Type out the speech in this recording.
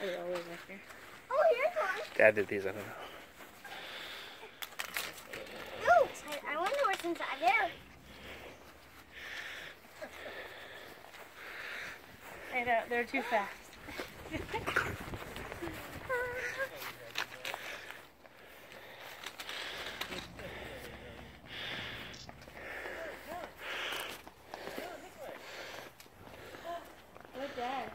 Always up here. Oh, here's one. Dad did these, I don't know. Ooh, I, I wonder what's inside there. They don't, they're too fast. Look at that.